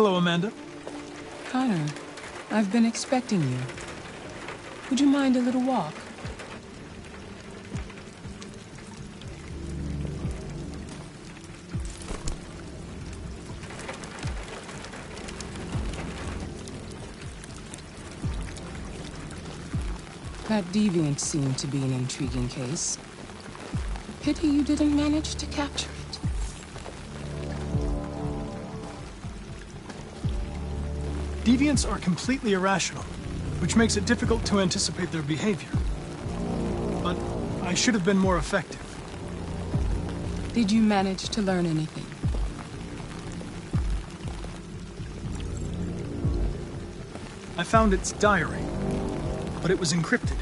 Hello, Amanda. Connor, I've been expecting you. Would you mind a little walk? That deviant seemed to be an intriguing case. Pity you didn't manage to capture Deviants are completely irrational, which makes it difficult to anticipate their behavior. But I should have been more effective. Did you manage to learn anything? I found its diary, but it was encrypted.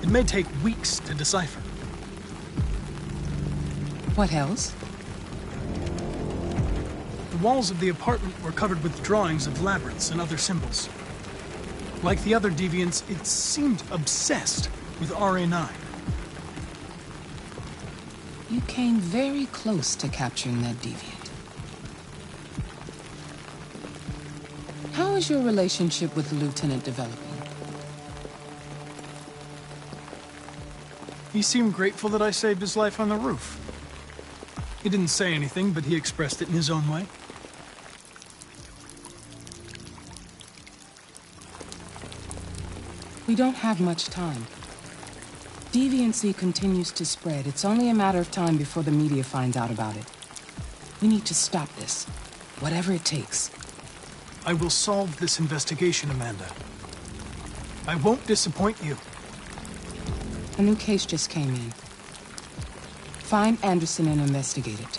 It may take weeks to decipher. What else? The walls of the apartment were covered with drawings of labyrinths and other symbols. Like the other deviants, it seemed obsessed with RA9. You came very close to capturing that deviant. How is your relationship with the Lieutenant developing? He seemed grateful that I saved his life on the roof. He didn't say anything, but he expressed it in his own way. We don't have much time. Deviancy continues to spread. It's only a matter of time before the media finds out about it. We need to stop this, whatever it takes. I will solve this investigation, Amanda. I won't disappoint you. A new case just came in. Find Anderson and investigate it.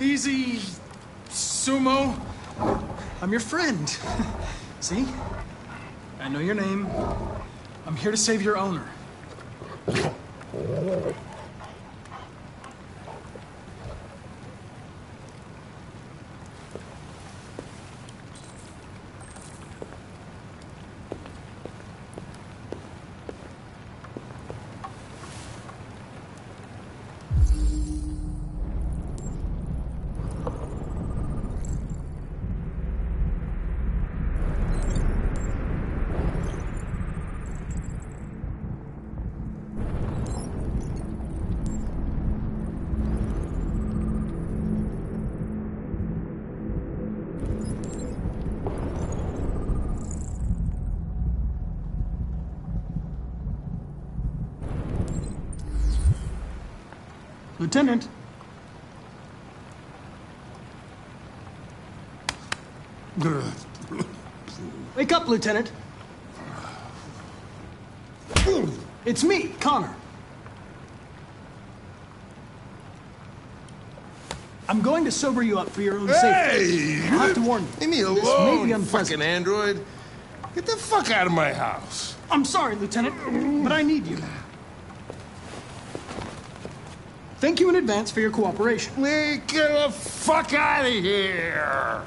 Easy, Sumo. I'm your friend. See? I know your name. I'm here to save your owner. Lieutenant. Wake up, Lieutenant. It's me, Connor. I'm going to sober you up for your own safety. I'll have to warn you. Leave me This may be alone, unpleasant. fucking android. Get the fuck out of my house. I'm sorry, Lieutenant, but I need you. Thank you in advance for your cooperation. We get the fuck out of here!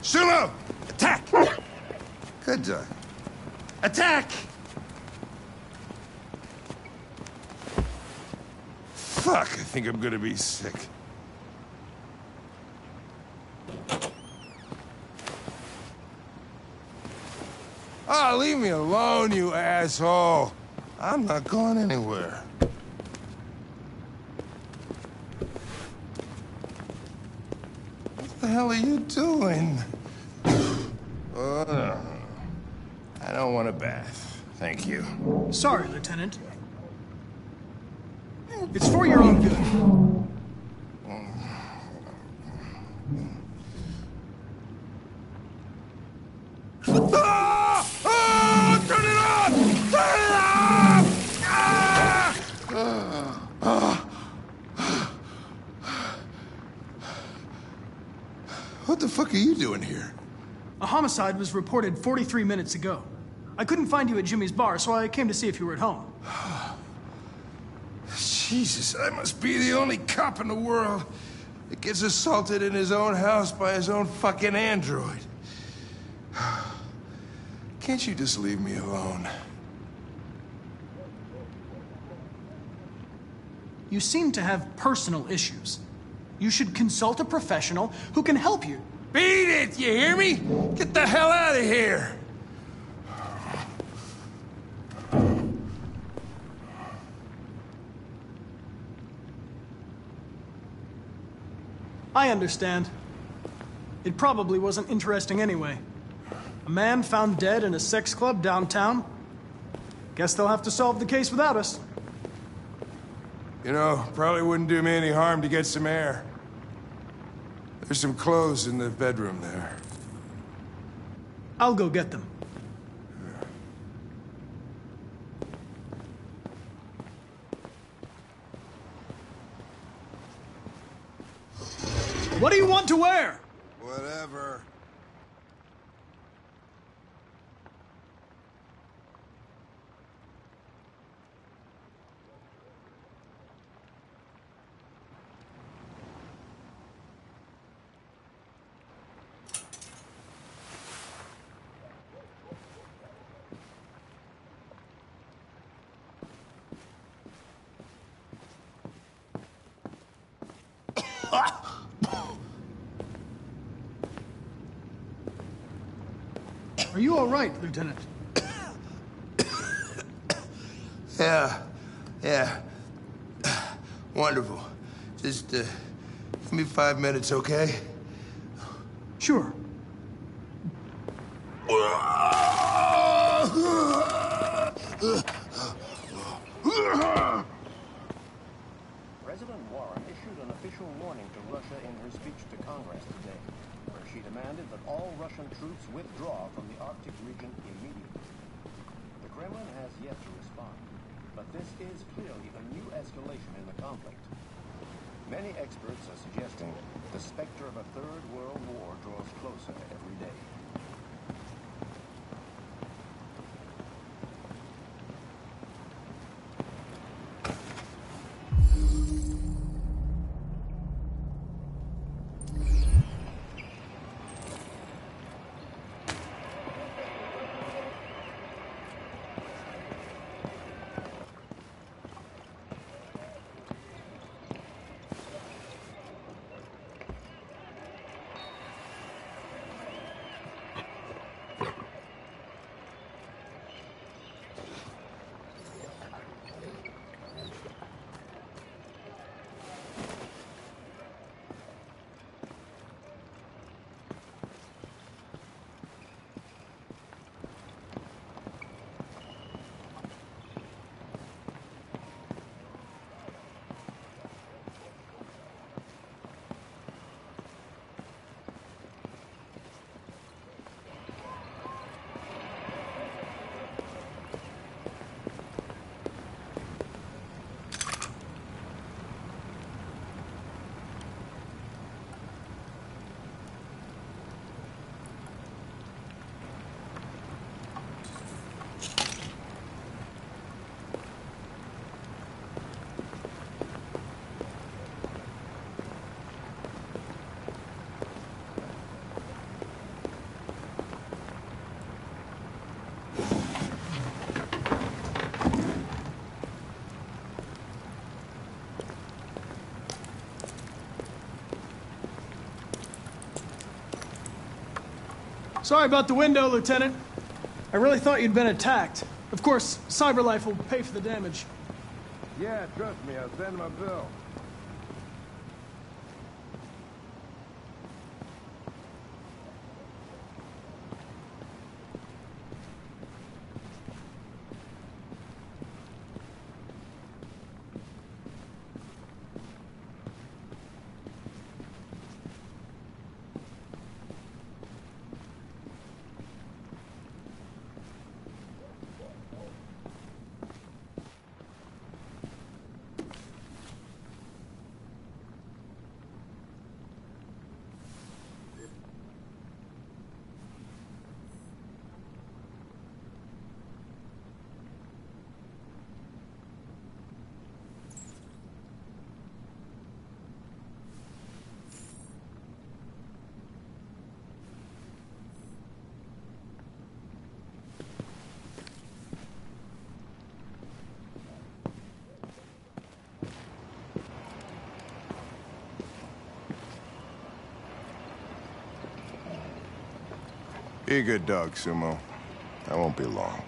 Sumo! Attack! Good job. Attack! Fuck, I think I'm gonna be sick. Me alone, you asshole. I'm not going anywhere. What the hell are you doing? I don't want a bath. Thank you. Sorry, Lieutenant. It's for your own good. Ah! Ah! Turn it off! Turn it off! Ah! What the fuck are you doing here? A homicide was reported 43 minutes ago. I couldn't find you at Jimmy's bar, so I came to see if you were at home. Jesus, I must be the only cop in the world that gets assaulted in his own house by his own fucking android. Can't you just leave me alone? You seem to have personal issues. You should consult a professional who can help you. Beat it, you hear me? Get the hell out of here! I understand. It probably wasn't interesting anyway. A man found dead in a sex club downtown. Guess they'll have to solve the case without us. You know, probably wouldn't do me any harm to get some air. There's some clothes in the bedroom there. I'll go get them. What do you want to wear? Whatever. Are you all right, Lieutenant? Yeah, yeah. Wonderful. Just, uh, give me five minutes, okay? Sure. President Warren issued an official warning to Russia in her speech to Congress today, where she demanded that all Russian troops withdraw from the Arctic region immediately. The Kremlin has yet to respond, but this is clearly a new escalation in the conflict. Many experts are suggesting the specter of a third world war draws closer every day. Sorry about the window, Lieutenant. I really thought you'd been attacked. Of course, CyberLife will pay for the damage. Yeah, trust me, I'll send a bill. Be a good dog, Sumo. I won't be long.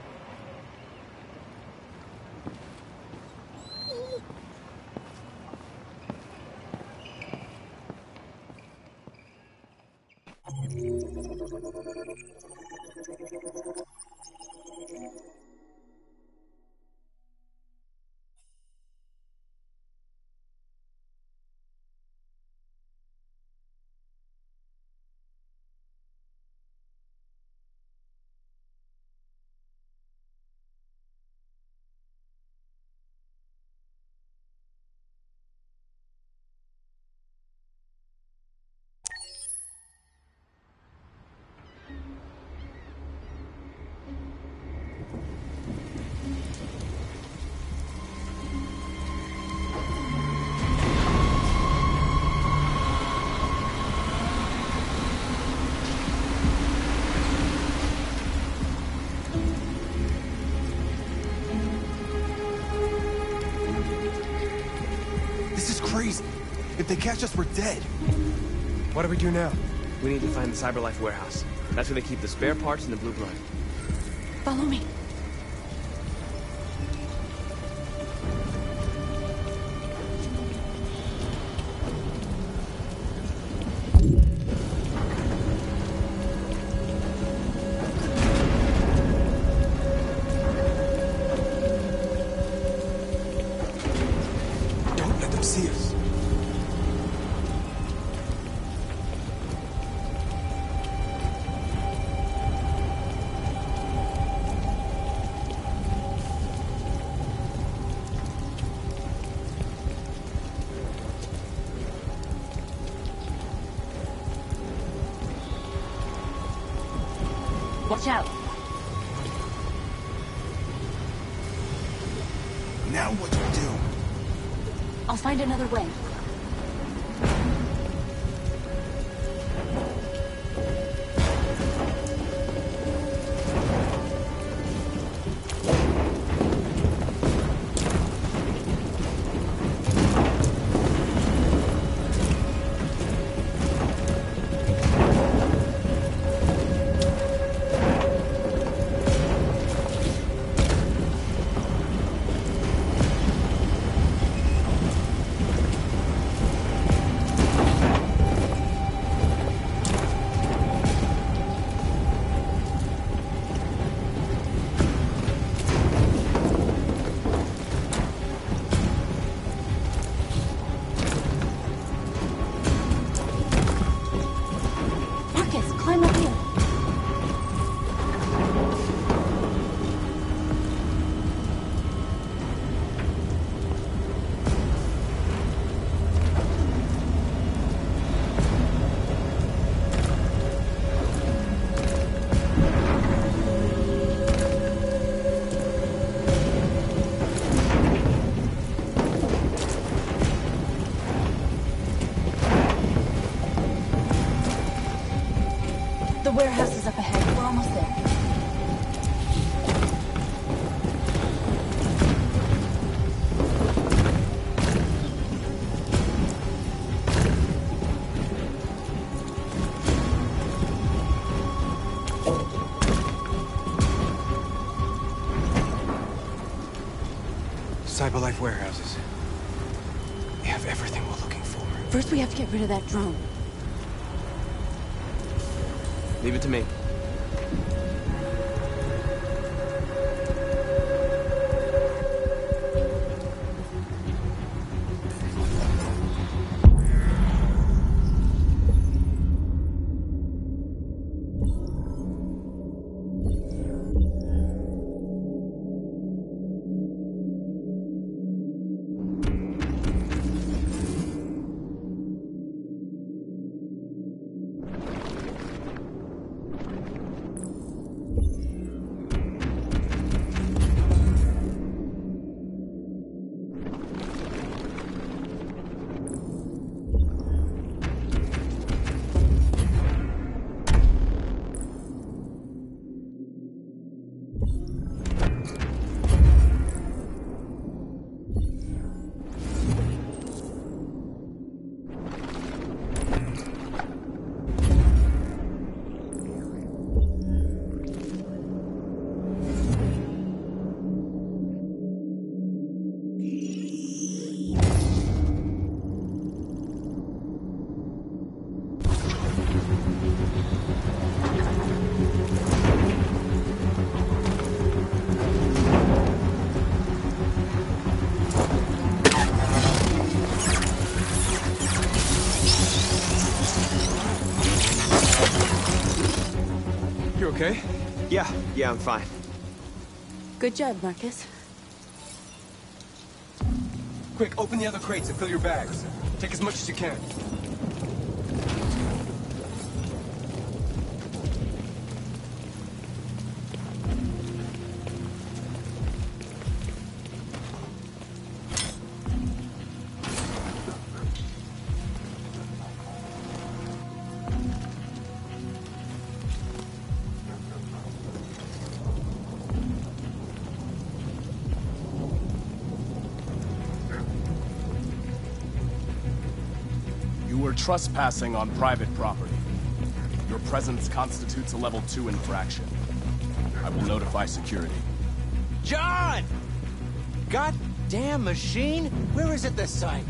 If they catch us, we're dead. What do we do now? We need to find the CyberLife warehouse. That's where they keep the spare parts and the blue blood. Follow me. Watch out. Now what do we do? I'll find another way. warehouse is up ahead. We're almost there. Cyberlife warehouses. We have everything we're looking for. First, we have to get rid of that drone. Leave it to me. You okay? Yeah, yeah, I'm fine. Good job, Marcus. Quick, open the other crates and fill your bags. Take as much as you can. Trespassing on private property. Your presence constitutes a level 2 infraction. I will notify security. John! Goddamn machine! Where is it this time?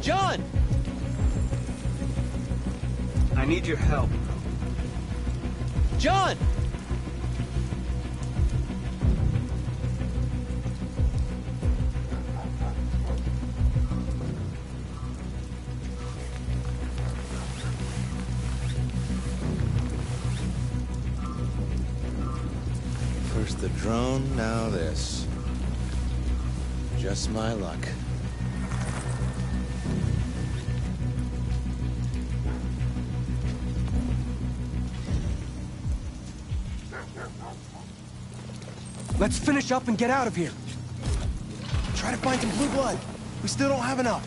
John! I need your help. John! Just my luck. Let's finish up and get out of here. Try to find some blue blood. We still don't have enough.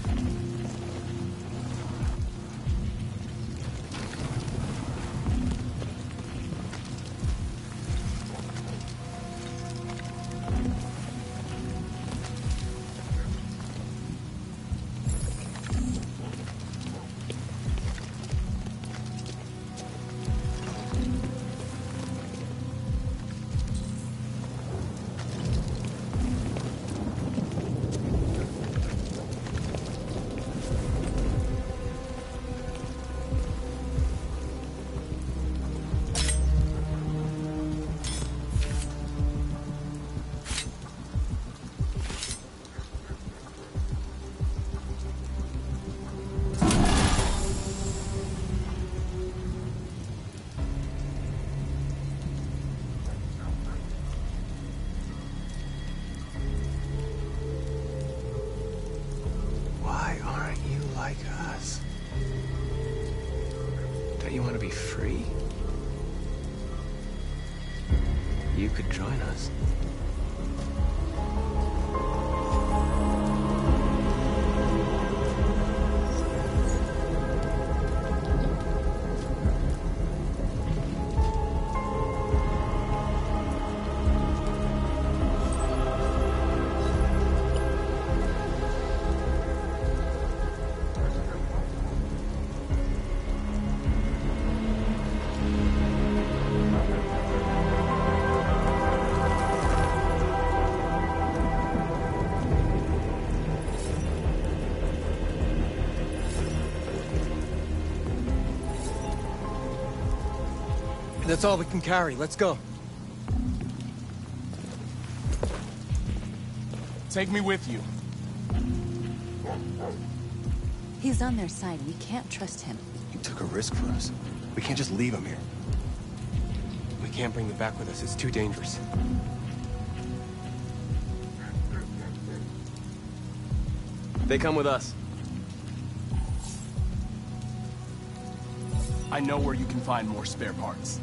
Be free? You could join us. That's all we can carry. Let's go. Take me with you. He's on their side. We can't trust him. You took a risk for us. We can't just leave him here. We can't bring them back with us. It's too dangerous. They come with us. I know where you can find more spare parts.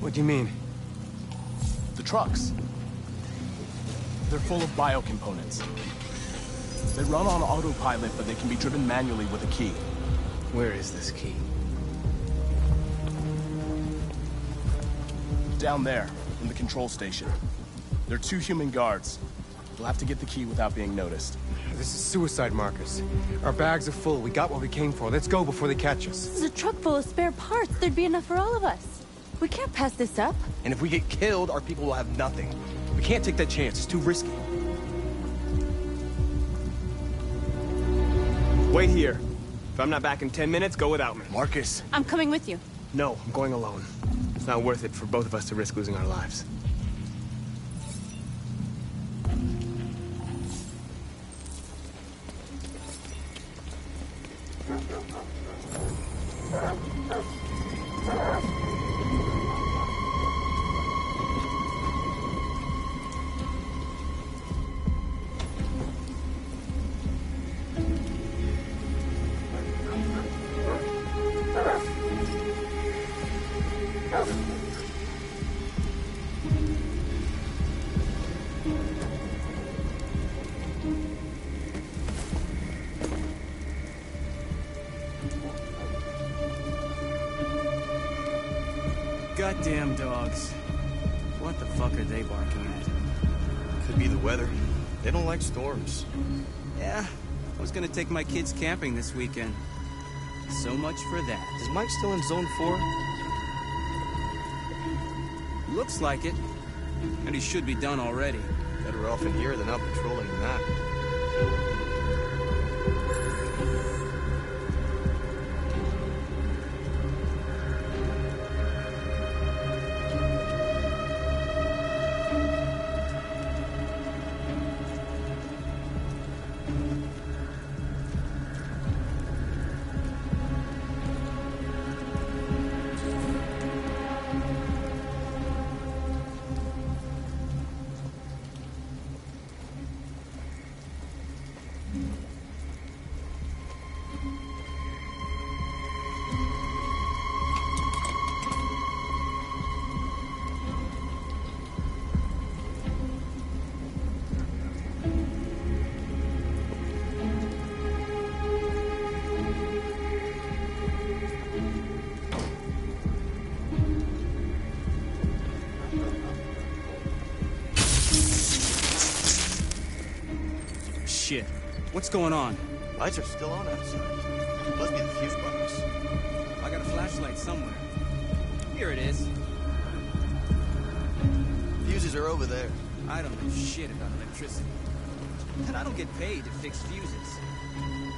What do you mean? The trucks. They're full of bio components. They run on autopilot, but they can be driven manually with a key. Where is this key? Down there, in the control station. There are two human guards. We'll have to get the key without being noticed. This is suicide, Marcus. Our bags are full. We got what we came for. Let's go before they catch us. This is a truck full of spare parts. There'd be enough for all of us. We can't pass this up. And if we get killed, our people will have nothing. We can't take that chance. It's too risky. Wait here. If I'm not back in 10 minutes, go without me. Marcus. I'm coming with you. No, I'm going alone. It's not worth it for both of us to risk losing our lives. Goddamn dogs. What the fuck are they barking at? Could be the weather. They don't like storms. Yeah, I was gonna take my kids camping this weekend. So much for that. Is Mike still in Zone 4? Looks like it. And he should be done already. Better off in here than out patrolling in that. What's going on? Lights are still on outside. Must be the fuse box. I got a flashlight somewhere. Here it is. Fuses are over there. I don't know shit about electricity. And I don't get paid to fix fuses.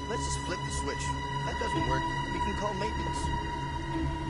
Let's just flip the switch. That doesn't work. We can call maintenance.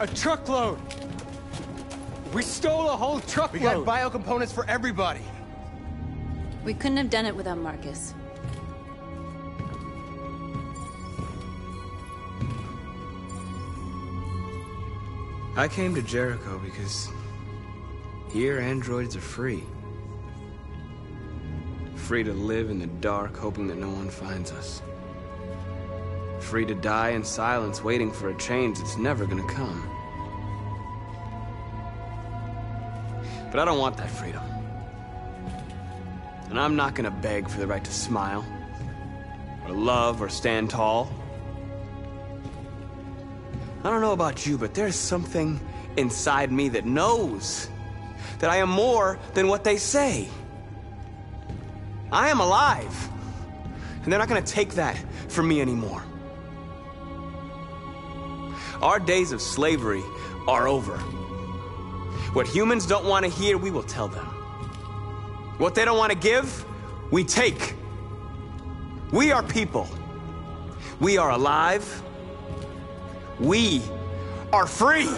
A truckload! We stole a whole truckload! We got bio components for everybody! We couldn't have done it without Marcus. I came to Jericho because here androids are free. Free to live in the dark, hoping that no one finds us. Free to die in silence, waiting for a change that's never gonna come. But I don't want that freedom. And I'm not gonna beg for the right to smile, or love, or stand tall. I don't know about you, but there's something inside me that knows that I am more than what they say. I am alive. And they're not gonna take that from me anymore. Our days of slavery are over. What humans don't want to hear, we will tell them. What they don't want to give, we take. We are people. We are alive. We are free.